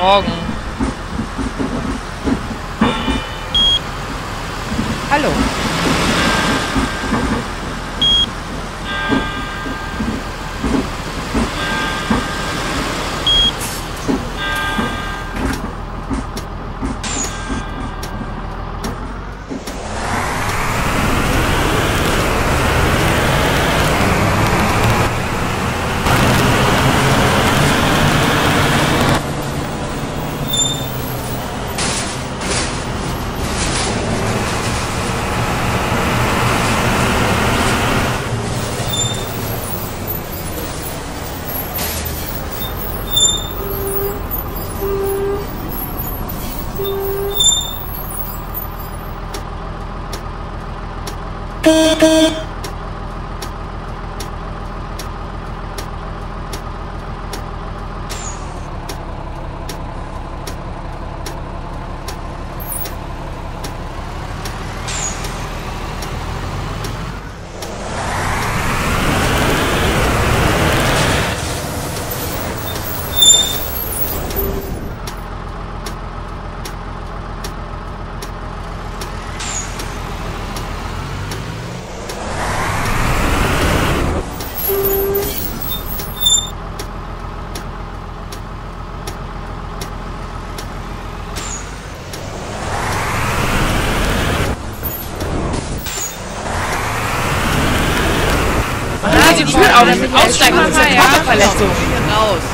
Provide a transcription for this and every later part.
Morgen. Hallo. Die Tür auf, aussteigen, das ist ja Körperverletzung. Raus.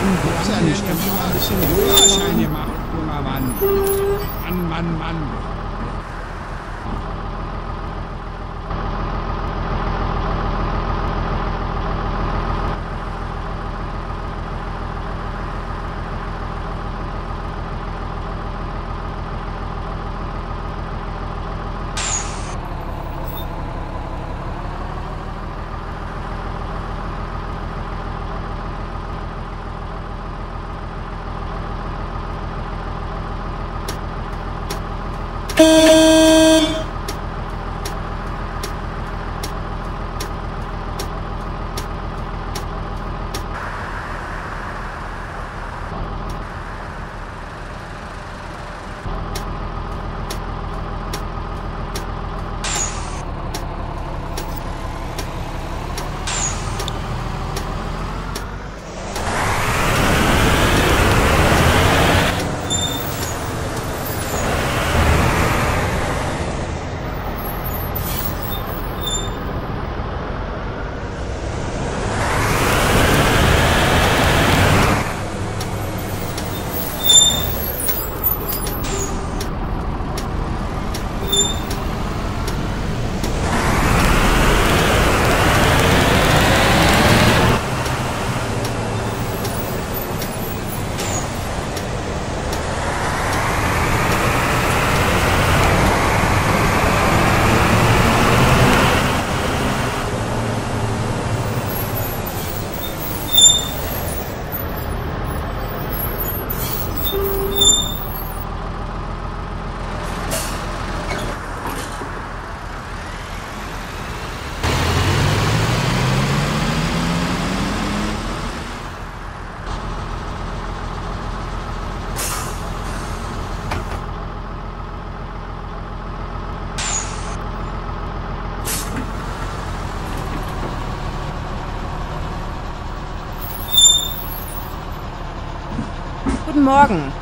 Morgen.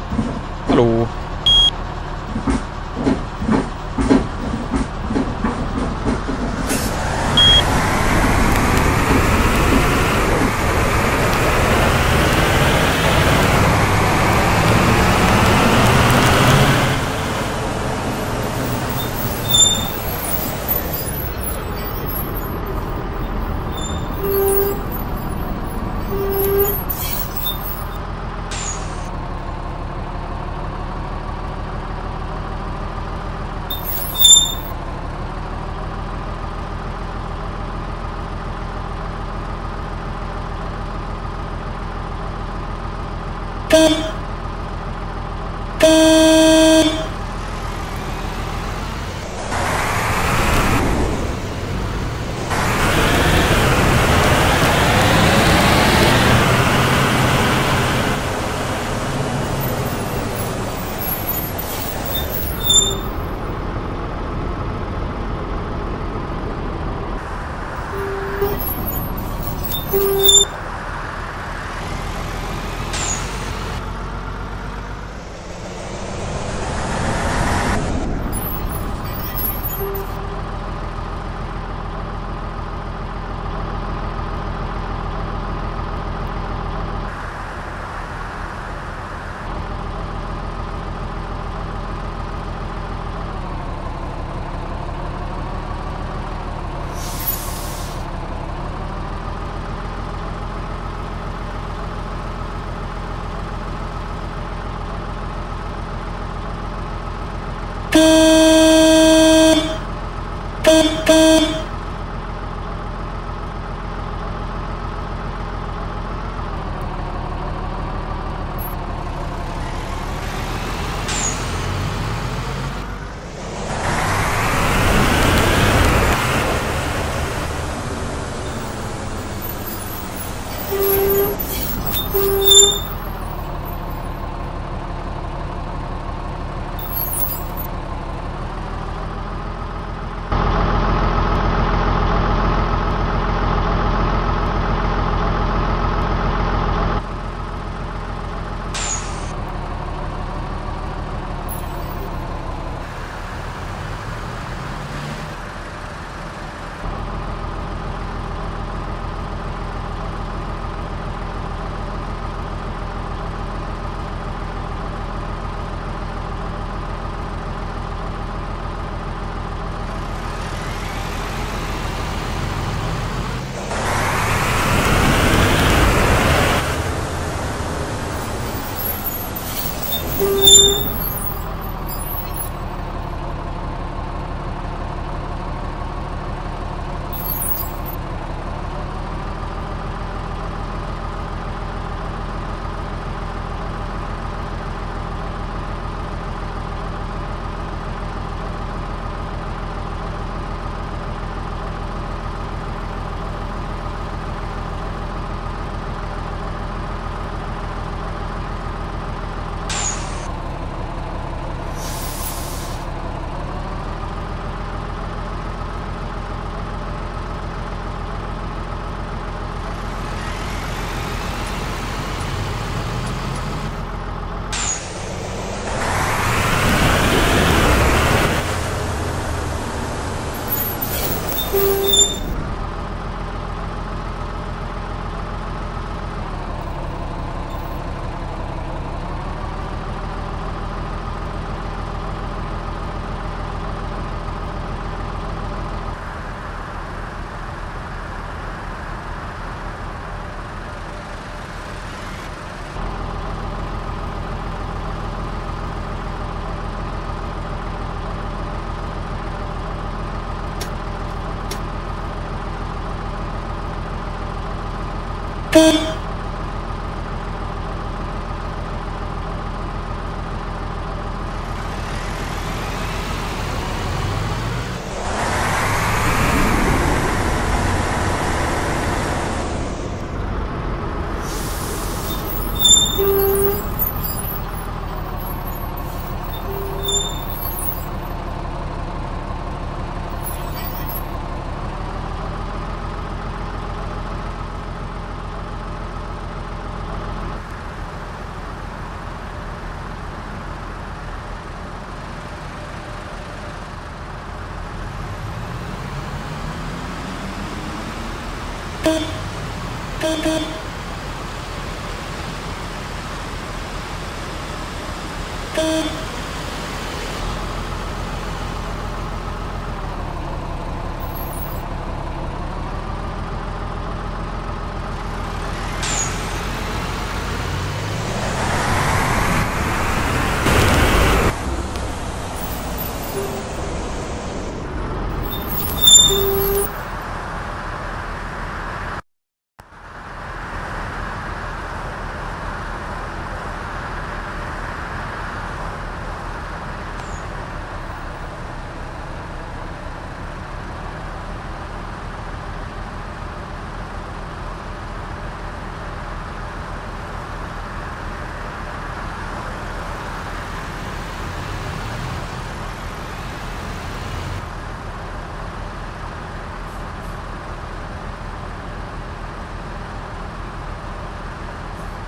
Thank you.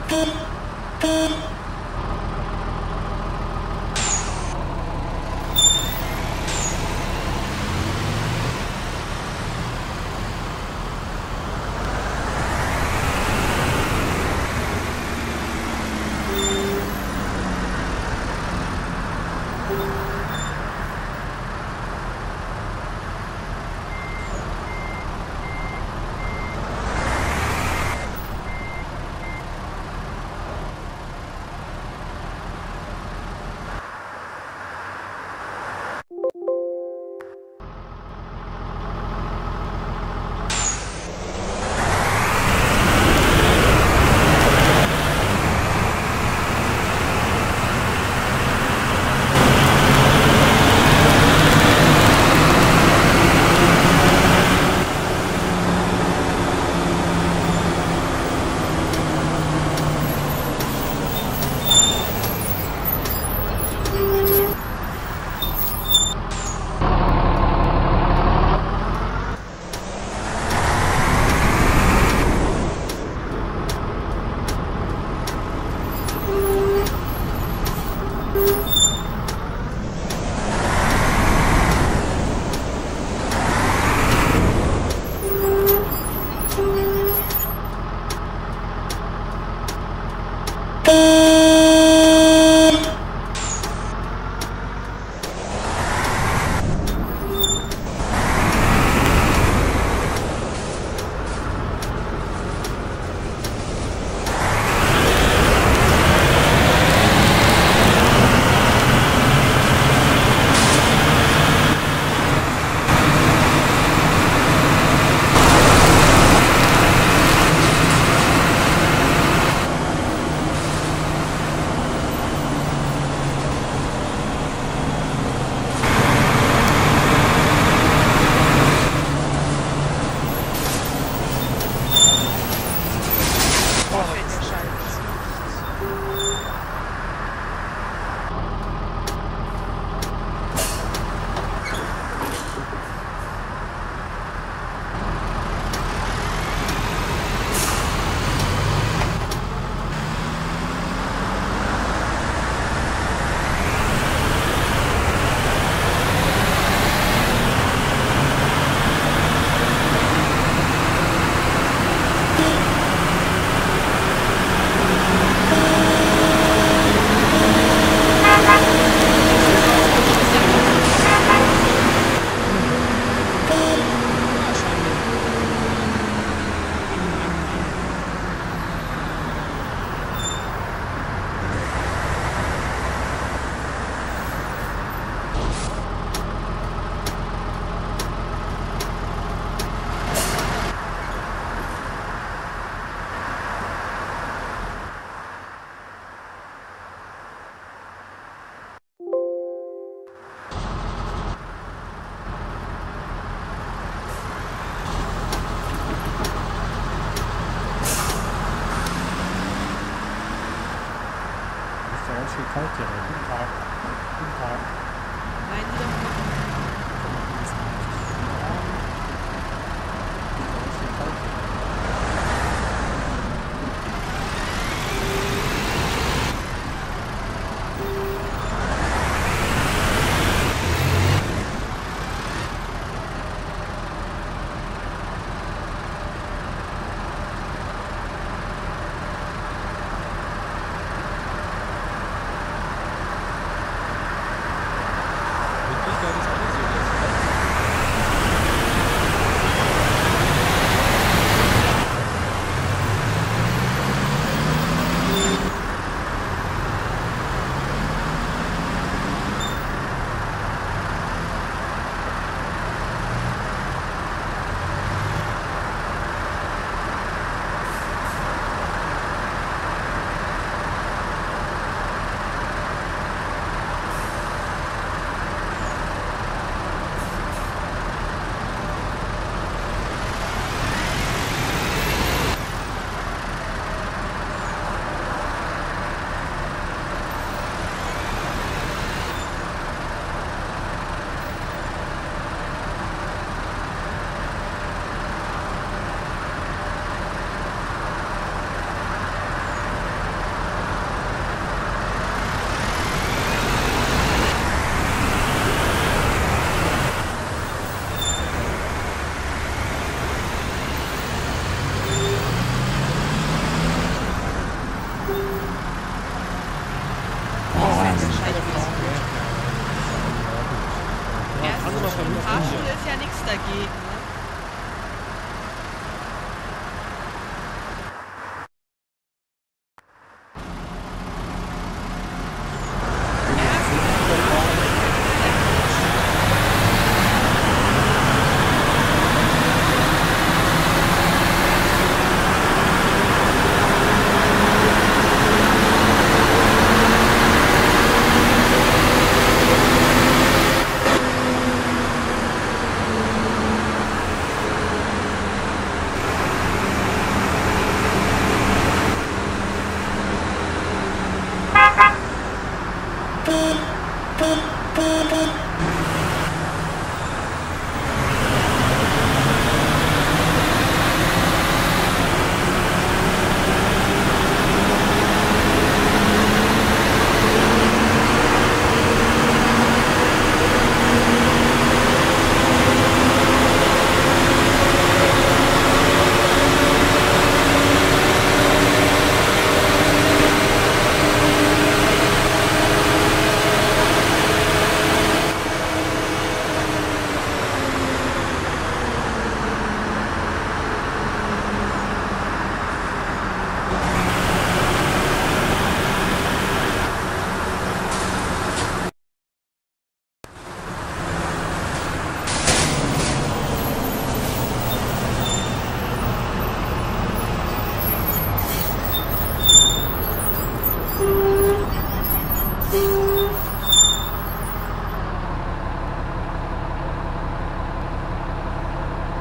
Boom, boom.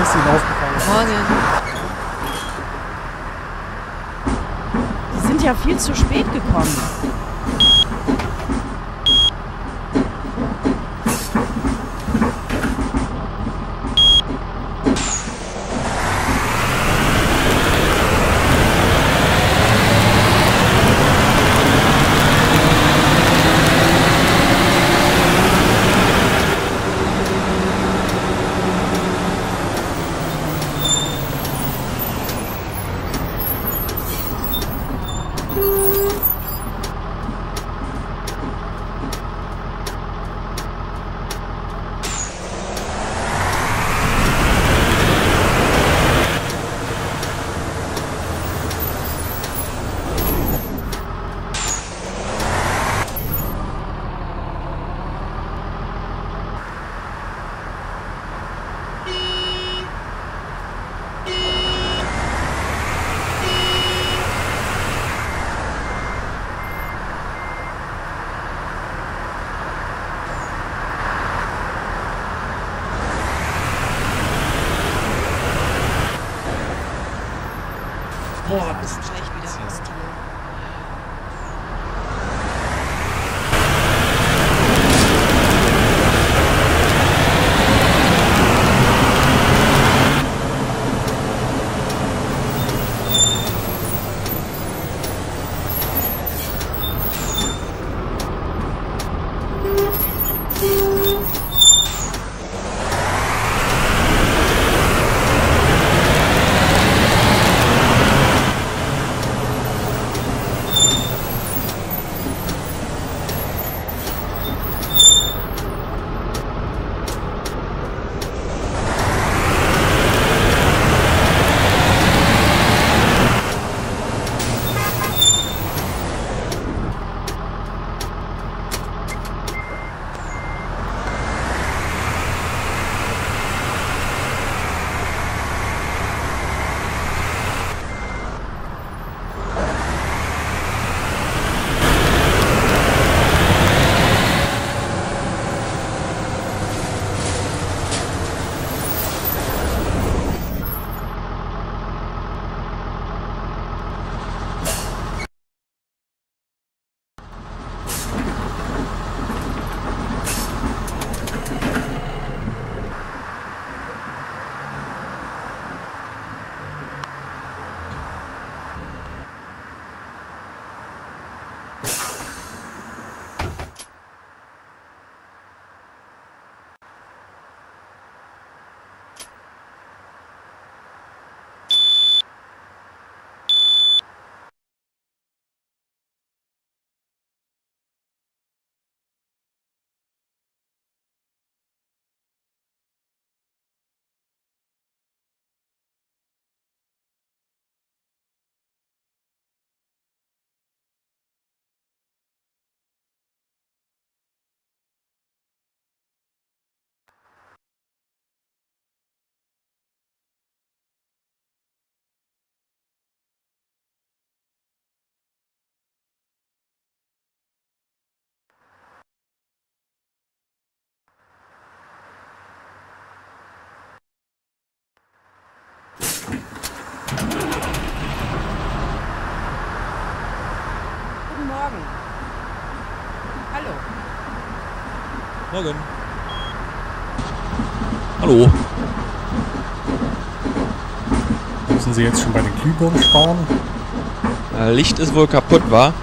Ist Ihnen aufgefallen? Morgen. Die sind ja viel zu spät gekommen. Ooh. Morgen. Hallo. Müssen Sie jetzt schon bei den Glühbirnen sparen? Äh, Licht ist wohl kaputt, war?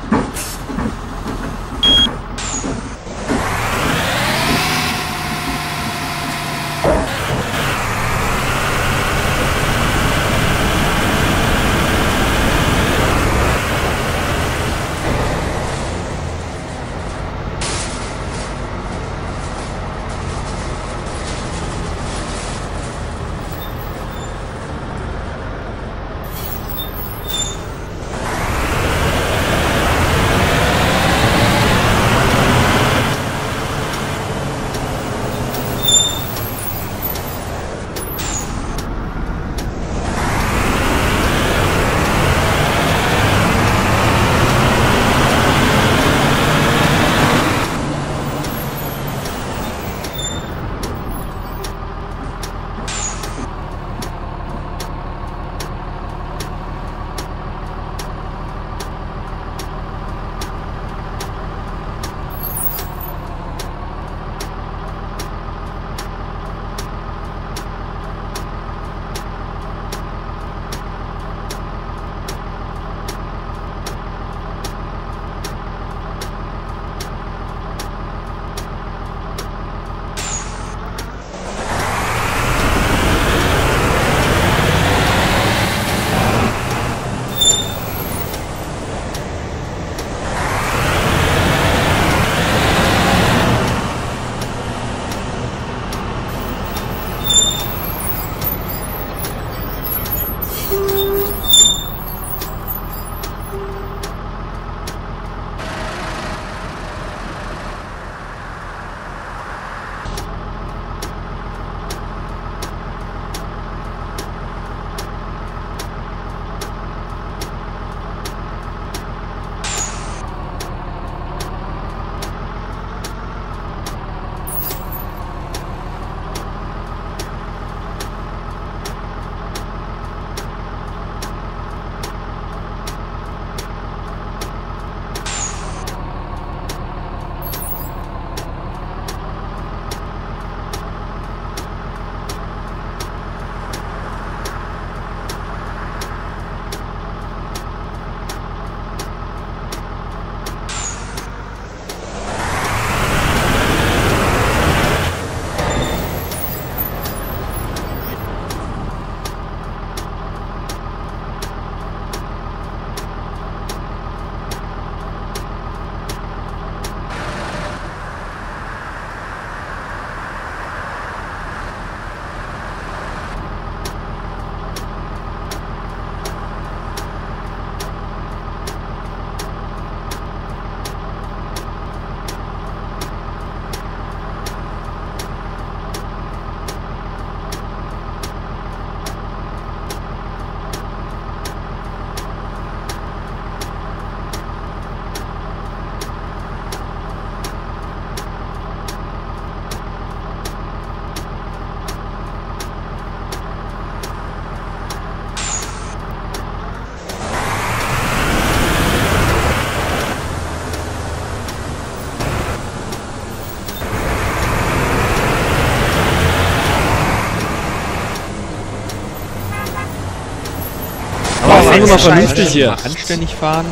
Fahren Sie mal vernünftig hier. Mal anständig fahren.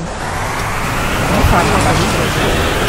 Fahren wir mal hin.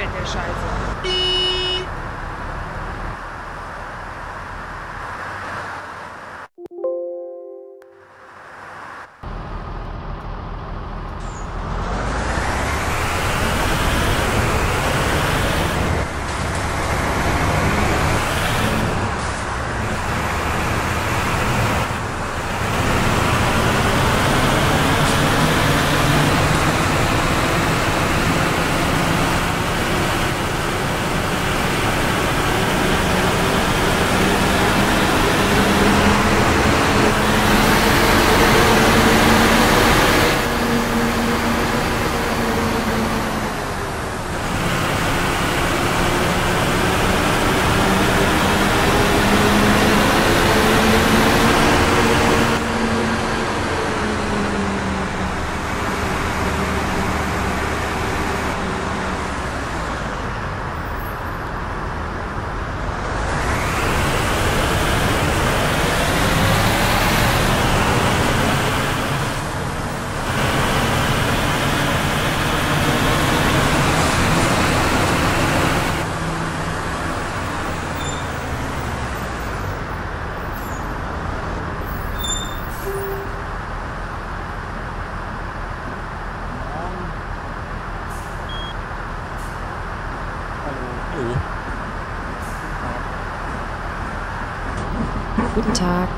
Scheiße. Hallo. Guten Tag.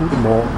Guten Morgen.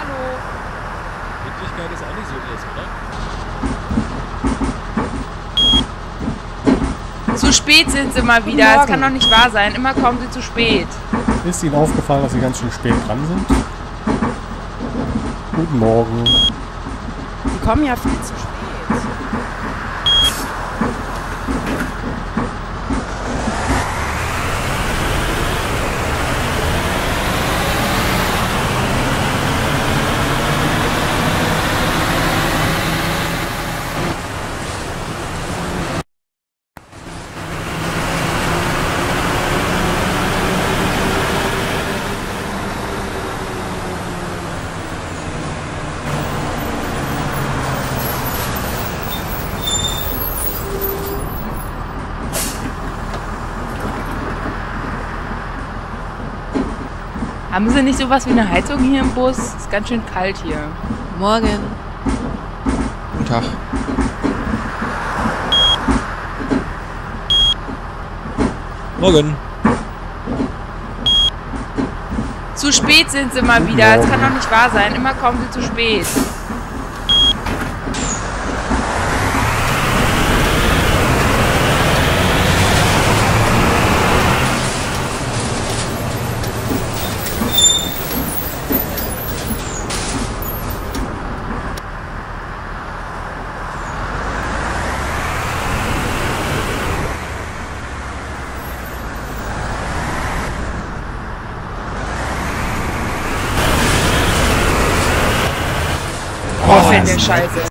Hallo. Pünktlichkeit ist auch nicht so das, oder? Sind sie mal wieder. Das kann doch nicht wahr sein. Immer kommen sie zu spät. Ist Ihnen aufgefallen, dass Sie ganz schön spät dran sind? Guten Morgen. Die kommen ja viel zu spät. Haben Sie nicht sowas wie eine Heizung hier im Bus? Ist ganz schön kalt hier. Morgen. Guten Tag. Morgen. Zu spät sind Sie mal wieder. Das kann doch nicht wahr sein. Immer kommen Sie zu spät. Boah, fällt der Scheiße.